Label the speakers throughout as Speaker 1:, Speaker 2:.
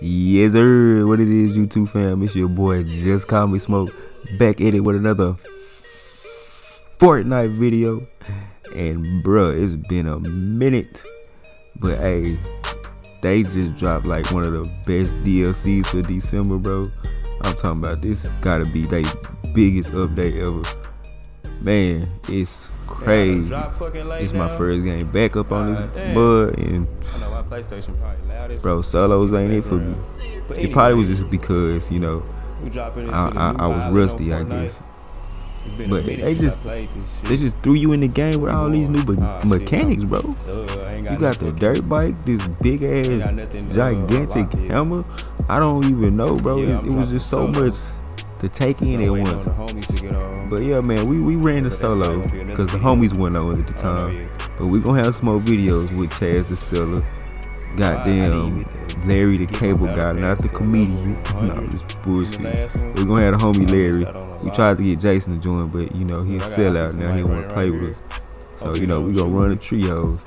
Speaker 1: Yes, sir. What it is, YouTube fam? It's your boy, JusCallMe Smoke, back at it with another Fortnite video. And, bruh, it's been a minute. But, hey, they just dropped like one of the best DLCs for December, bro. I'm talking about this gotta be their biggest update ever. Man, it's crazy. It's my first game back up on this bud, and bro, solos ain't it for me. It probably was just because you know I, I, I was rusty, I guess. But they just they just threw you in the game with all these new mechanics, bro. You got the dirt bike, this big ass gigantic hammer. I don't even know, bro. It, it was just so much to take in at once. But yeah, man, we, we ran the solo because the homies weren't on at the time. But we gonna have some more videos with Chaz the Seller, goddamn Larry the Cable Guy, not the comedian. no, just bullshit. We gonna have the homie Larry. We tried to get Jason to join, but you know he's a sellout now. He wanna play with us. So you know we gonna run the trios.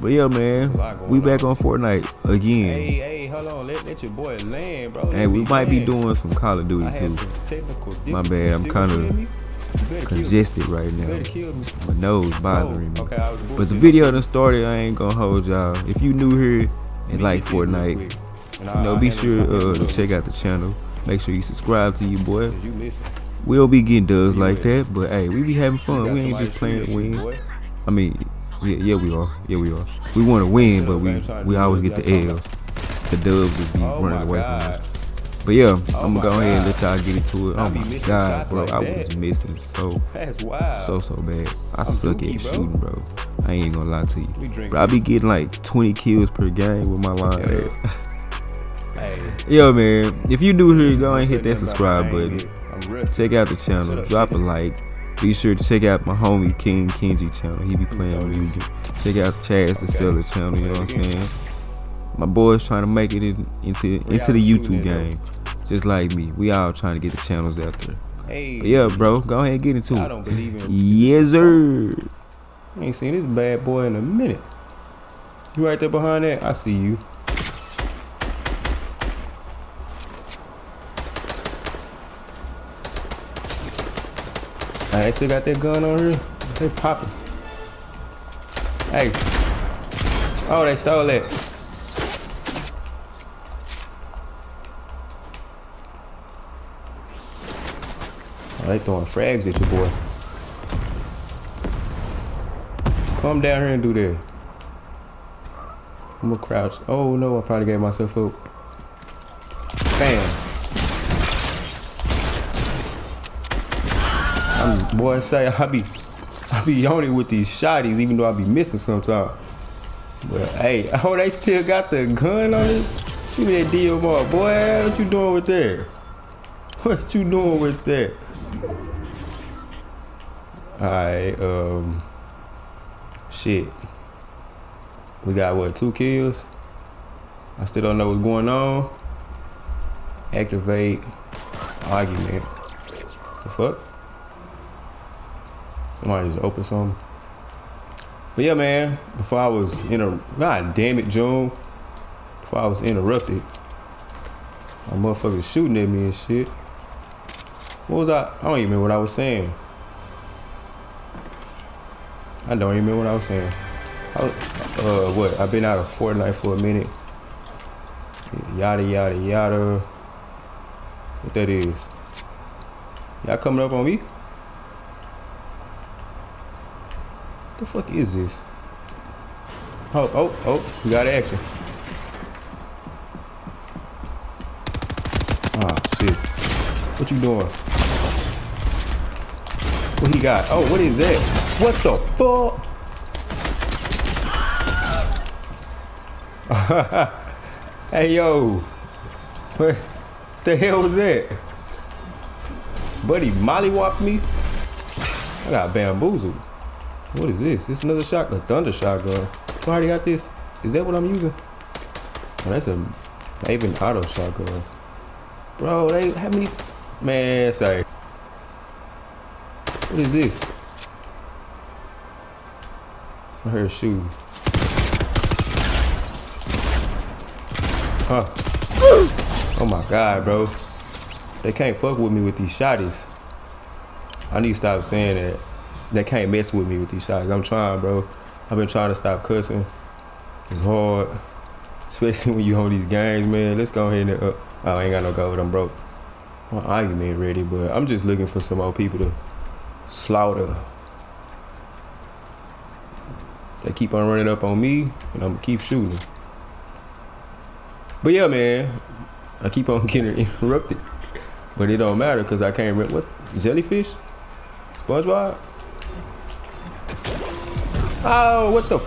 Speaker 1: But yeah, man, we back on Fortnite again.
Speaker 2: Hey, hey, hold on, let, let your boy land, bro.
Speaker 1: And we might be doing some Call of Duty too. My bad, I'm kind of congested right now. My nose bothering me. But the video done started. I ain't gonna hold y'all. If you new here and like Fortnite, you know, be sure uh, to check out the channel. Make sure you subscribe to you, boy. We don't be getting dubs like that, but hey, we be having fun. We ain't just playing to win. I mean, yeah, yeah, we are. Yeah, we are. We want to win, but we we always get the L. The dubs just be running away from us. But yeah, I'm gonna go ahead and let y'all get into it. Oh my god, bro, I was missing so so so bad. I suck at shooting, bro. I ain't gonna lie to you. But I be getting like 20 kills per game with my line ass. Yo, man, if you do here, go and hit that subscribe button. Check out the channel, drop a like. Be sure to check out my homie King Kenji channel. He be playing music. Check out Chaz the Seller channel. You know what I'm saying? My boys trying to make it in, into into the YouTube game, just like me. We all trying to get the channels out there. But yeah, bro, go ahead and get into it. Yes, sir.
Speaker 2: I ain't seen this bad boy in a minute. You right there behind that? I see you. Right, they still got that gun on here. They popping. Hey. Oh, they stole it. Oh, they throwing frags at you, boy. Come down here and do that. I'm gonna crouch. Oh no, I probably gave myself up. Bam. I'm, boy, say I be, I be on it with these shotties, even though I be missing sometimes. But hey, oh, they still got the gun on it. Give me that more, boy. What you doing with that? What you doing with that? Alright, um, shit. We got what, two kills? I still don't know what's going on. Activate augment. The fuck? Somebody just opened some. But yeah, man, before I was in a, god damn it, June. Before I was interrupted, my motherfuckers shooting at me and shit. What was I? I don't even remember what I was saying. I don't even remember what I was saying. I uh, what? I've been out of Fortnite for a minute. Yada, yada, yada. What that is? Y'all coming up on me? The fuck is this? Oh, oh, oh, we got action. Oh, ah, shit. What you doing? What he got? Oh, what is that? What the fuck? hey, yo. What the hell was that? Buddy mollywopped me? I got bamboozled. What is this? This another shot, the thunder shotgun. I already got this. Is that what I'm using? Oh, that's a Maven auto shotgun. Bro, they how many man sorry. What is this? I heard shooting. Huh. Oh my god, bro. They can't fuck with me with these shotties. I need to stop saying that. They can't mess with me with these shots. I'm trying, bro. I've been trying to stop cussing. It's hard. Especially when you on these games, man. Let's go ahead and uh, oh, I ain't got no gold. I'm broke. My augment ready, but I'm just looking for some more people to slaughter. They keep on running up on me, and I'm keep shooting. But yeah, man, I keep on getting interrupted. But it don't matter because I can't remember what jellyfish? SpongeBob? Oh, what the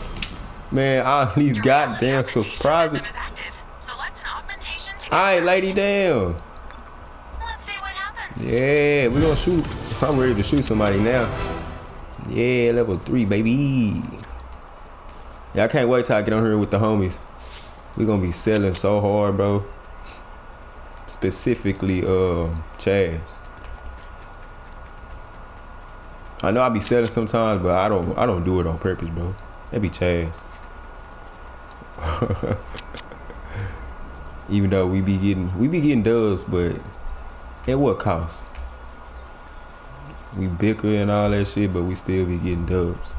Speaker 2: man, all these goddamn surprises. Alright, lady down. Yeah, we're gonna shoot. I'm ready to shoot somebody now. Yeah, level three, baby. Yeah, I can't wait till I get on here with the homies. We're gonna be selling so hard, bro. Specifically, uh, Chaz. I know I be selling sometimes, but I don't I don't do it on purpose, bro. That be Chaz. Even though we be getting we be getting dubs, but at what cost? We bicker and all that shit, but we still be getting dubs.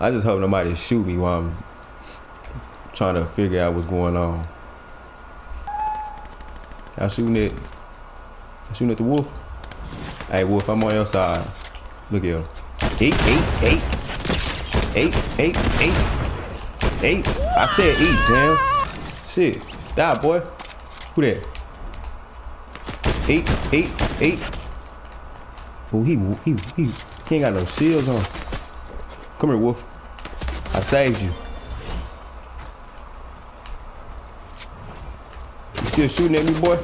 Speaker 2: I just hope nobody shoot me while I'm trying to figure out what's going on. Y'all shooting at, shooting at the wolf. Hey wolf, I'm on your side. Look at him. Eight, eight, eight, eight, eight, eight, eight. I said eight, damn. Shit, die, boy. Who that? Eight, eight, eight. Oh, he, he, he, he ain't got no shields on. Come here, wolf. I saved you. You still shooting at me, boy?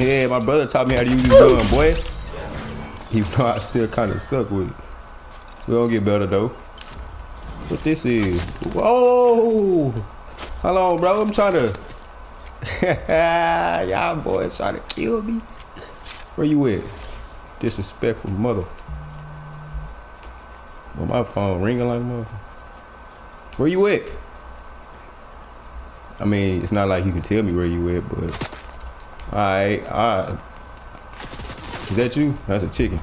Speaker 2: Yeah, my brother taught me how to use this gun, boy. Even though I still kind of suck with it. We don't get better, though. What this is? Whoa! Hello, bro. I'm trying to... Y'all boys trying to kill me. Where you at? Disrespectful mother. Well, my phone ringing like mother. Where you at? I mean, it's not like you can tell me where you at, but alright, alright. Is that you? That's a chicken.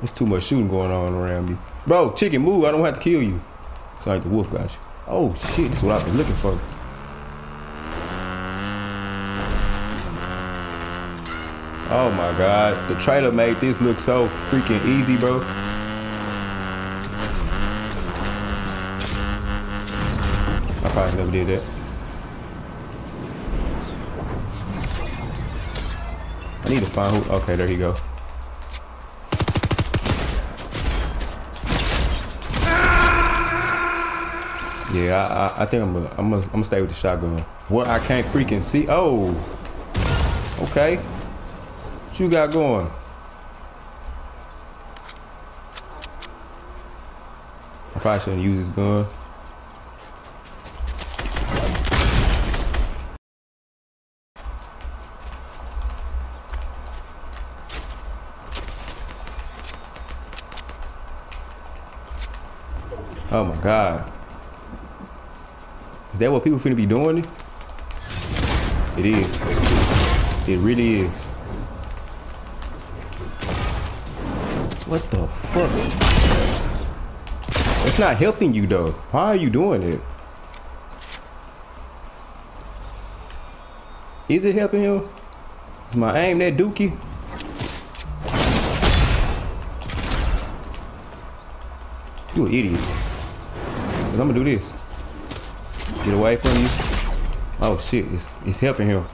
Speaker 2: There's too much shooting going on around me. Bro, chicken, move. I don't have to kill you. It's like the wolf got you. Oh shit, that's what I've been looking for. Oh my god, the trailer made this look so freaking easy, bro. I probably never did that. I need to find who. Okay, there you go. Yeah, I, I, think I'm gonna, I'm gonna, I'm gonna stay with the shotgun. What I can't freaking see. Oh, okay. What you got going? I probably shouldn't use this gun. Oh my God. Is that what people finna be doing? It is. It really is. What the fuck? It's not helping you though. Why are you doing it? Is it helping him? Is my aim that dookie? You an idiot. I'm gonna do this. Get away from you. Oh shit, it's, it's helping him.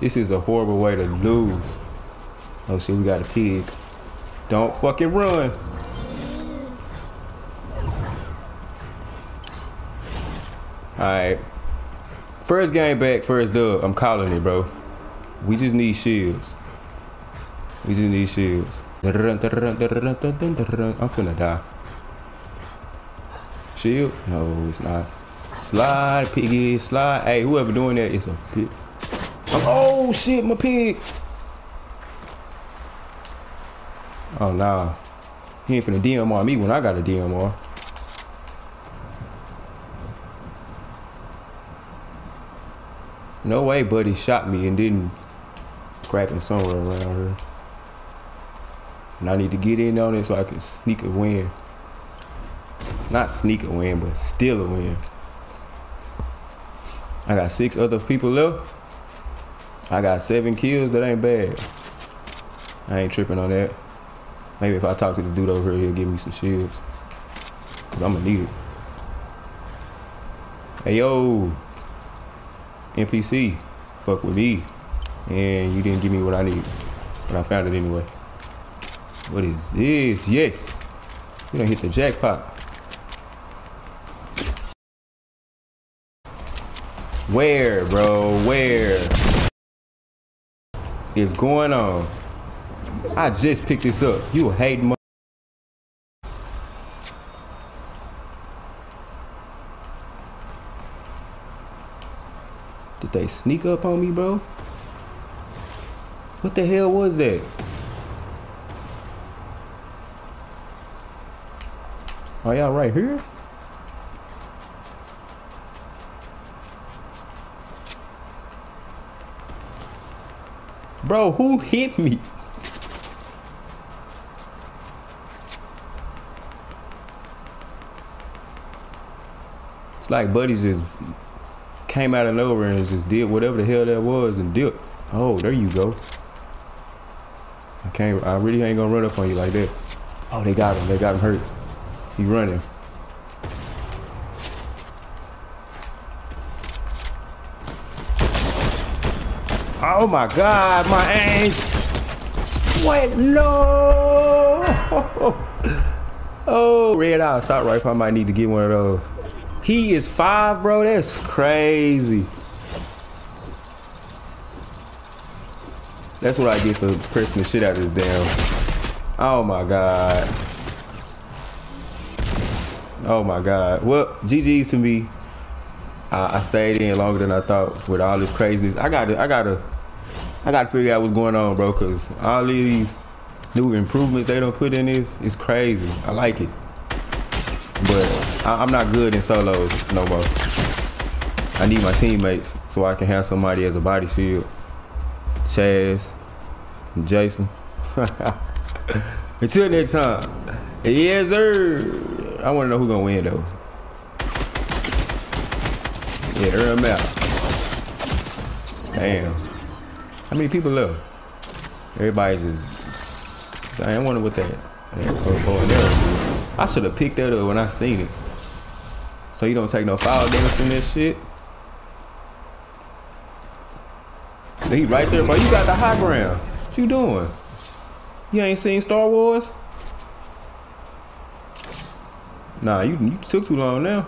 Speaker 2: This is a horrible way to lose. Oh shit, we got a pig. Don't fucking run. Alright. First game back, first dub. I'm calling it, bro. We just need shields. We just need shields. I'm finna die. No, it's not. Slide, piggy, slide. Hey, whoever doing that is a pig. Oh shit, my pig. Oh, nah. He ain't finna DMR me when I got a DMR. No way buddy shot me and didn't scrap him somewhere around here. And I need to get in on it so I can sneak a win. Not sneak a win, but steal a win. I got six other people left. I got seven kills. That ain't bad. I ain't tripping on that. Maybe if I talk to this dude over here, he'll give me some shields. Cause I'm gonna need it. Hey, yo. NPC, fuck with me. And you didn't give me what I need. But I found it anyway. What is this? Yes. You done hit the jackpot. Where, bro? Where is going on? I just picked this up. You hate my. Did they sneak up on me, bro? What the hell was that? Are y'all right here? Bro, who hit me? It's like buddies just came out of nowhere and just did whatever the hell that was and dipped. Oh, there you go. I can't, I really ain't gonna run up on you like that. Oh, they got him. They got him hurt. He running. Oh my God, my aim. Wait, no. Oh, red eye assault rifle. I might need to get one of those. He is five, bro. That's crazy. That's what I get for pressing the shit out of this damn. Oh my god. Oh my god. Well, GG's to me. I, I stayed in longer than I thought with all this craziness. I gotta, I gotta, I gotta figure out what's going on, bro. Cause all these new improvements they don't put in this is crazy. I like it, but I, I'm not good in solos no more. I need my teammates so I can have somebody as a body shield. Chaz, Jason. Until next time. Yes, sir. I want to know who's gonna win though. Yeah, Earl out. Damn. How many people left? Everybody's just. I ain't wonder what that. I should have picked that up when I seen it. So you don't take no foul damage from this shit. He right there, bro. You got the high ground. What you doing? You ain't seen Star Wars? Nah, you, you took too long now.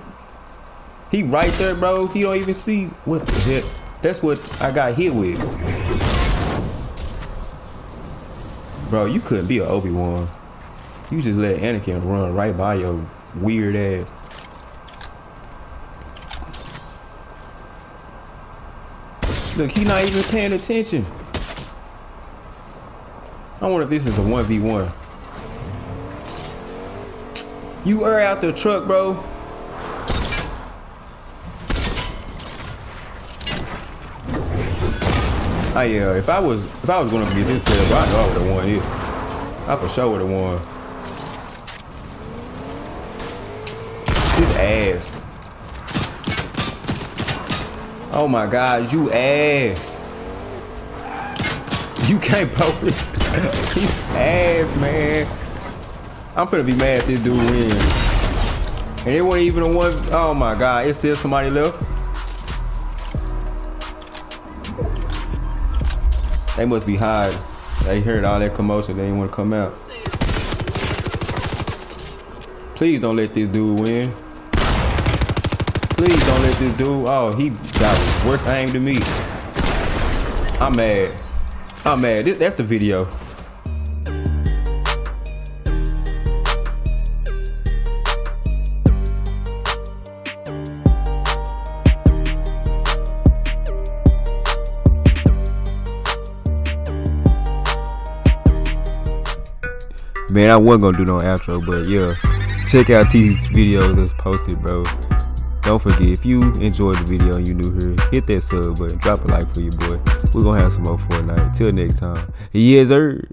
Speaker 2: He right there, bro. He don't even see what the. That's what I got hit with. Bro, you couldn't be an Obi-Wan. You just let Anakin run right by your weird ass. Look, he not even paying attention. I wonder if this is a 1v1. You are out the truck, bro. Oh uh, yeah, if I was if I was gonna get this player, I know I would have won it. I for sure would have won. His ass. Oh my god, you ass. You can't poke it. Ass, man. I'm gonna be mad if this dude wins. And it wasn't even a one. Oh my god, it's still somebody left. They must be high. They heard all that commotion. They didn't want to come out. Please don't let this dude win. Please don't let this dude. Oh, he got worse aim than me. I'm mad. I'm mad. That's the video.
Speaker 1: Man, I wasn't gonna do no outro, but yeah. Check out these videos that's posted, bro. Don't forget, if you enjoyed the video and you new here, hit that sub button, drop a like for your boy. We're gonna have some more Fortnite. Till next time. Yes, sir.